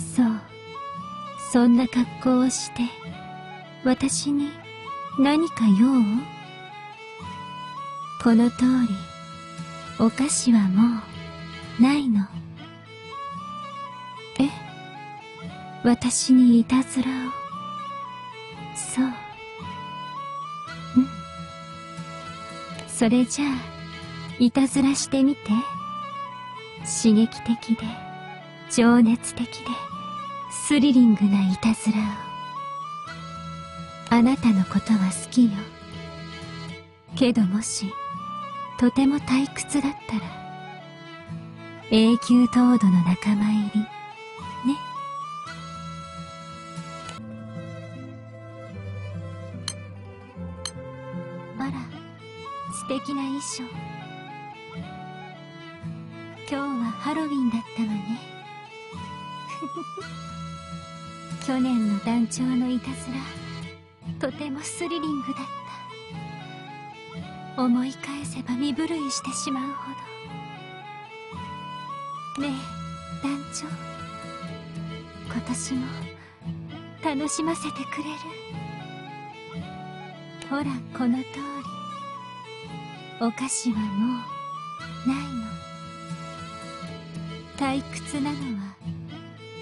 そう。そんな格好をして私に何か用を？この通りお菓子はもうないの。え？私にいたずらを？そう。ん。それじゃあいたずらしてみて。刺激的で。情熱的でスリリングないたずらをあなたのことは好きよ。けどもしとても退屈だったら永久凍土の仲間入り。ね。あら素敵な衣装。今日はハロウィンだったわね。去年の団長のいたずらとてもスリリングだった。思い返せば身震いしてしまうほど。ねえ団長。今年も楽しませてくれる？ほらこの通り。お菓子はもうないの。退屈なのは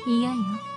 嫌よ。